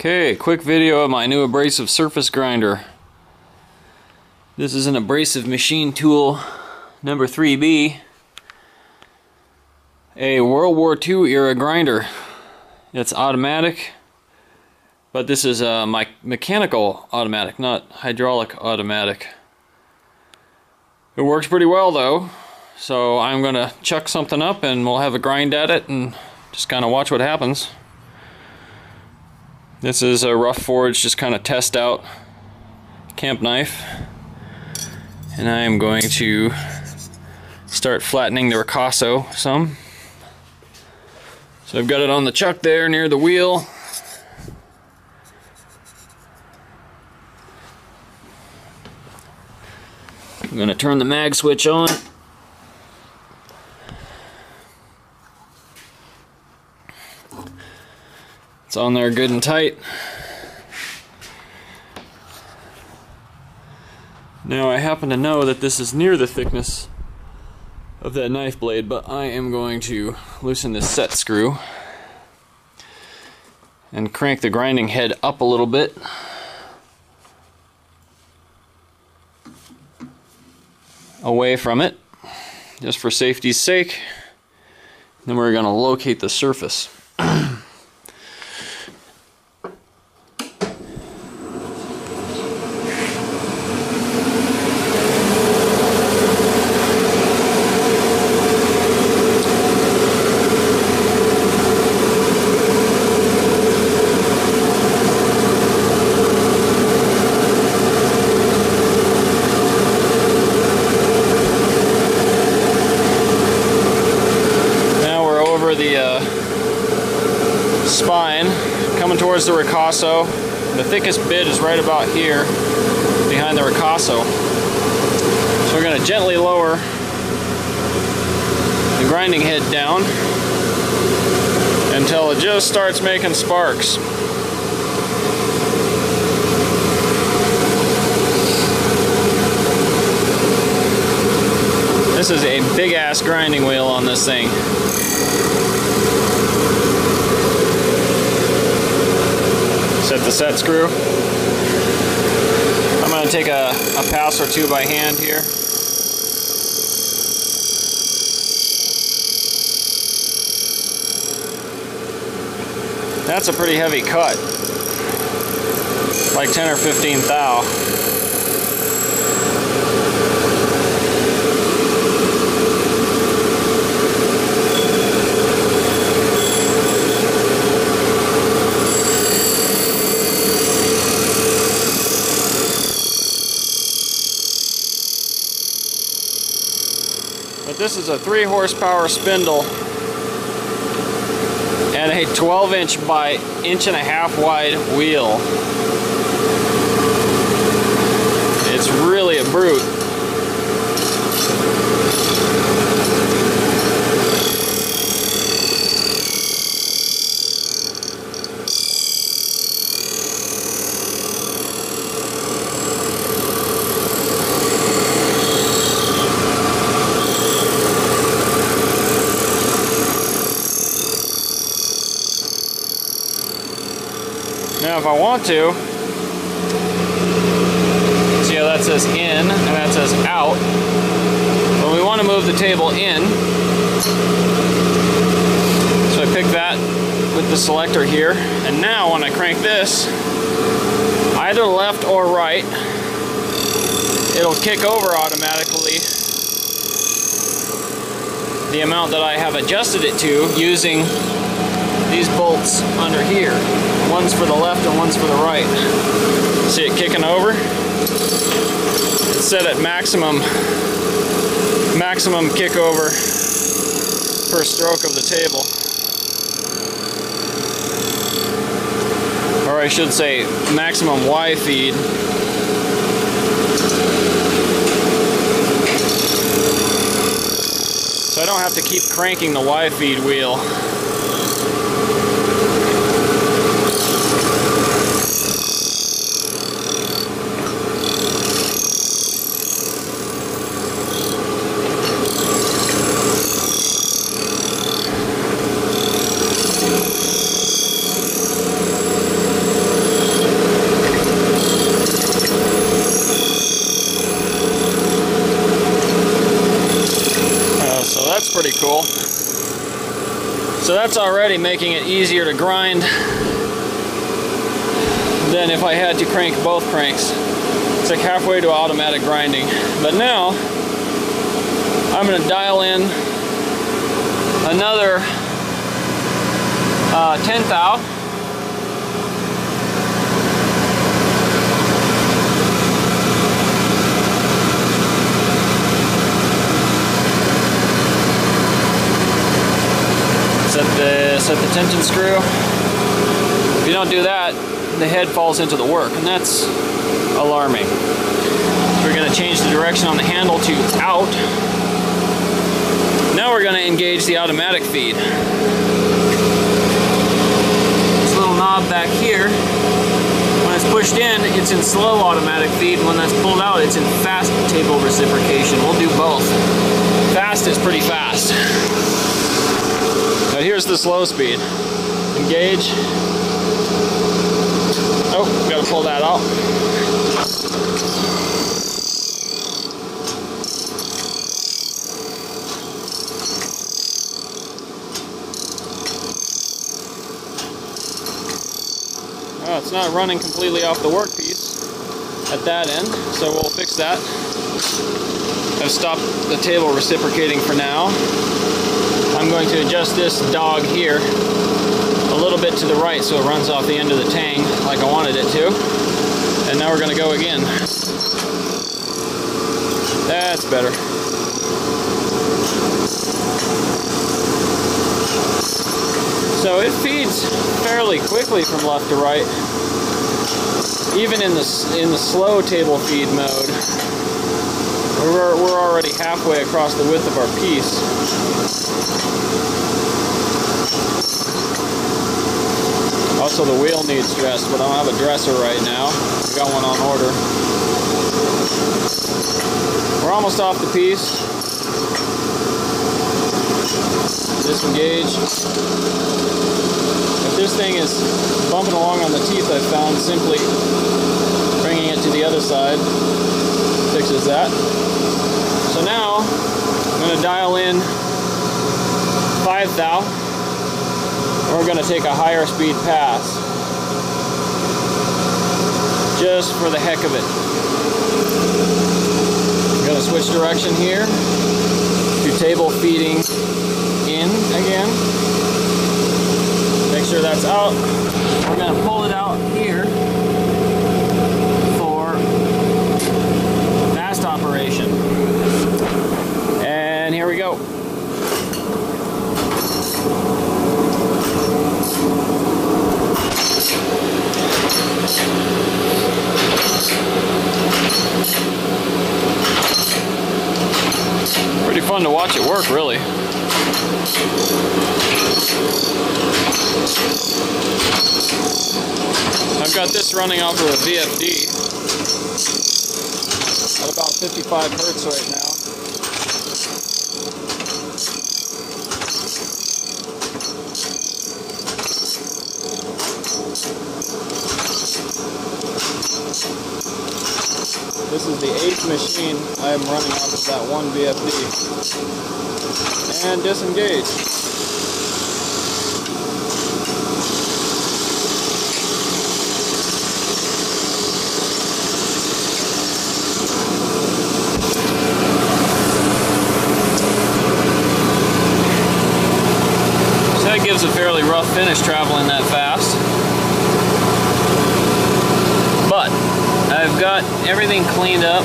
Okay, quick video of my new abrasive surface grinder. This is an abrasive machine tool number 3B. A World War II era grinder. It's automatic, but this is a my mechanical automatic, not hydraulic automatic. It works pretty well though, so I'm gonna chuck something up and we'll have a grind at it and just kind of watch what happens. This is a rough forge, just kind of test out camp knife. And I am going to start flattening the ricasso some. So I've got it on the chuck there near the wheel. I'm going to turn the mag switch on. On there good and tight. Now I happen to know that this is near the thickness of that knife blade, but I am going to loosen this set screw and crank the grinding head up a little bit. away from it just for safety's sake. Then we're going to locate the surface. the uh, spine, coming towards the ricasso. The thickest bit is right about here, behind the ricasso. So we're going to gently lower the grinding head down until it just starts making sparks. This is a big ass grinding wheel on this thing. Set the set screw. I'm going to take a, a pass or two by hand here. That's a pretty heavy cut. Like 10 or 15 thou. But this a 3 horsepower spindle and a 12 inch by inch and a half wide wheel. It's really a brute. Now if I want to, see how that says in and that says out. But we want to move the table in. So I pick that with the selector here. And now when I crank this, either left or right, it'll kick over automatically the amount that I have adjusted it to using these bolts under here. One's for the left and one's for the right. See it kicking over? It's set at maximum maximum kick over per stroke of the table. Or I should say maximum Y feed. So I don't have to keep cranking the Y feed wheel. that's already making it easier to grind than if I had to crank both cranks. It's like halfway to automatic grinding. But now, I'm going to dial in another uh, 10 thou. Set the, set the tension screw. If you don't do that, the head falls into the work, and that's alarming. So we're going to change the direction on the handle to out. Now we're going to engage the automatic feed. This little knob back here, when it's pushed in, it's in slow automatic feed. When that's pulled out, it's in fast table reciprocation. We'll do both. Fast is pretty fast. Here's the slow speed. Engage. Oh, gotta pull that out. Oh, it's not running completely off the workpiece at that end, so we'll fix that. I've stopped the table reciprocating for now. I'm going to adjust this dog here a little bit to the right so it runs off the end of the tang like I wanted it to. And now we're going to go again. That's better. So it feeds fairly quickly from left to right, even in the in the slow table feed mode. We're, we're already halfway across the width of our piece. Also the wheel needs dressed, but I don't have a dresser right now. I got one on order. We're almost off the piece. Disengage. If this thing is bumping along on the teeth I found, simply bringing it to the other side fixes that. So now I'm going to dial in 5 thou. We're going to take a higher speed pass. Just for the heck of it. I'm going to switch direction here to table feeding in again. Make sure that's out. We're going to pull it out here for fast operation. And here we Pretty fun to watch it work, really. I've got this running off of a VFD at about 55 hertz right now. This is the eighth machine I am running off of that one VFD. And disengage. That gives a fairly rough finish traveling that fast. But I've got everything cleaned up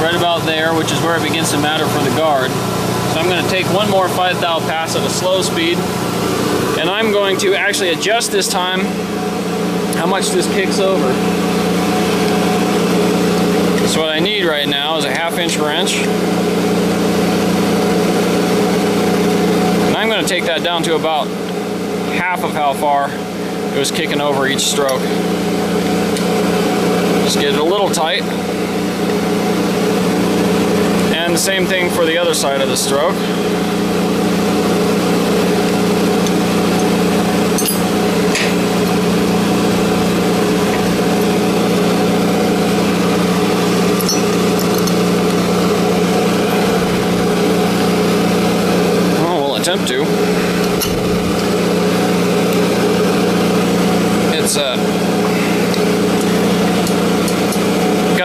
right about there, which is where it begins to matter for the guard. So I'm going to take one more 5 thou pass at a slow speed, and I'm going to actually adjust this time how much this kicks over. So what I need right now is a half inch wrench. And I'm going to take that down to about half of how far it was kicking over each stroke. Just get it a little tight. And same thing for the other side of the stroke. Attempt to. it's uh,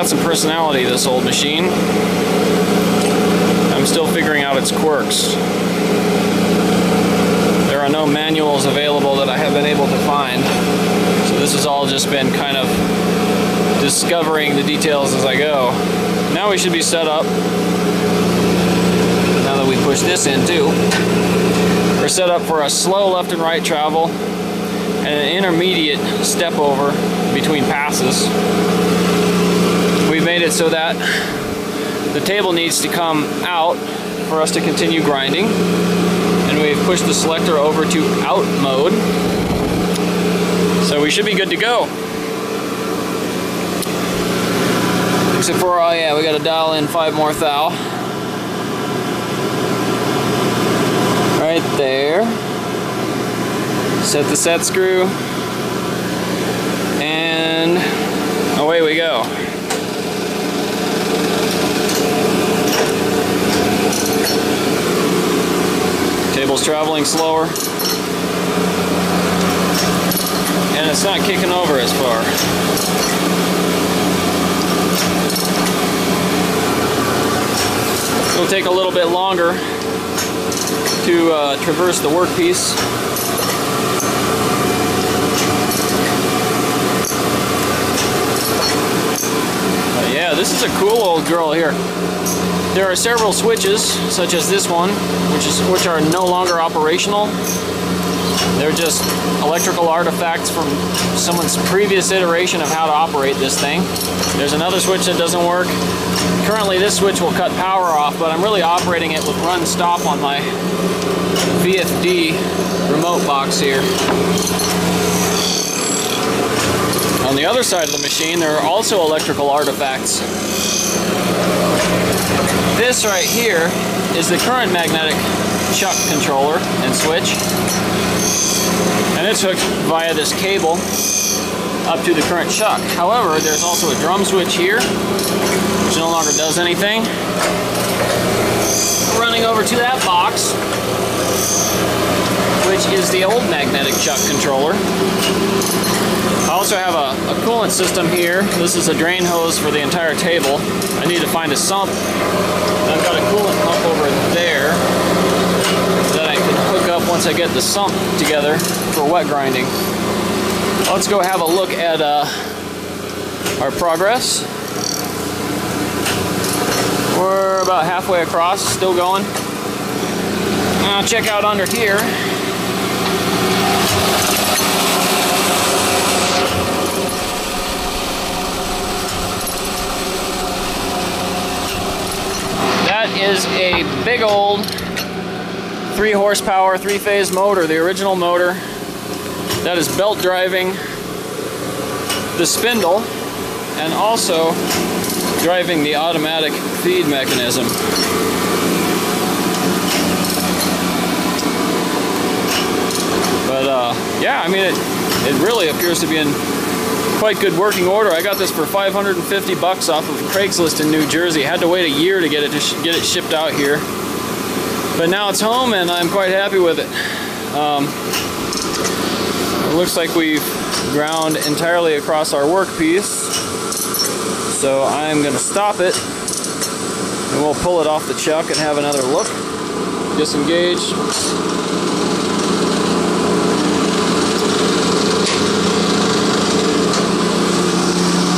got some personality, this old machine. I'm still figuring out its quirks. There are no manuals available that I have been able to find. So this has all just been kind of discovering the details as I go. Now we should be set up. Now that we push this in too. We're set up for a slow left and right travel and an intermediate step over between passes. Made it so that the table needs to come out for us to continue grinding. And we've pushed the selector over to out mode. So we should be good to go. Except for, oh yeah, we gotta dial in five more thou. Right there. Set the set screw. And away we go. Table's traveling slower. And it's not kicking over as far. It'll take a little bit longer to uh, traverse the workpiece. Yeah, this is a cool old girl here. There are several switches, such as this one, which is which are no longer operational. They're just electrical artifacts from someone's previous iteration of how to operate this thing. There's another switch that doesn't work. Currently this switch will cut power off, but I'm really operating it with run stop on my VFD remote box here. On the other side of the machine, there are also electrical artifacts. This right here is the current magnetic chuck controller and switch. And it's hooked via this cable up to the current chuck. However, there's also a drum switch here, which no longer does anything. Running over to that box, which is the old magnetic chuck controller. I also have a, a, coolant system here. This is a drain hose for the entire table. I need to find a sump. I've got a coolant pump over there that I can hook up once I get the sump together for wet grinding. Let's go have a look at uh, our progress. We're about halfway across, still going. Now check out under here. That is a big old three horsepower, three phase motor, the original motor. That is belt driving the spindle and also driving the automatic feed mechanism. But uh, yeah, I mean, it, it really appears to be in quite good working order. I got this for 550 bucks off of Craigslist in New Jersey. Had to wait a year to get it to get it shipped out here. But now it's home and I'm quite happy with it. Um, it looks like we've ground entirely across our workpiece. So I'm going to stop it and we'll pull it off the chuck and have another look. Disengage.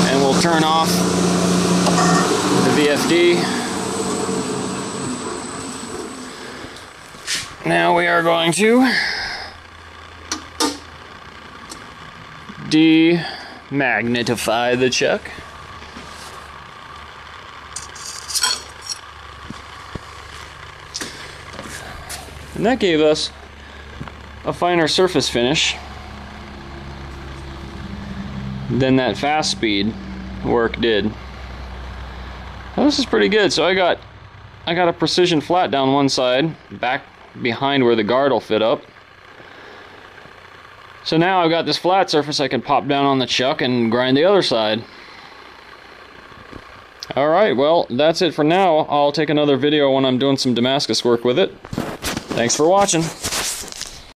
And we'll turn off VFD. Now we are going to demagnify the chuck. And that gave us a finer surface finish than that fast speed work did. Now this is pretty good. So I got I got a precision flat down one side, back behind where the guard will fit up. So now I've got this flat surface I can pop down on the chuck and grind the other side. Alright, well, that's it for now. I'll take another video when I'm doing some Damascus work with it. Thanks for watching.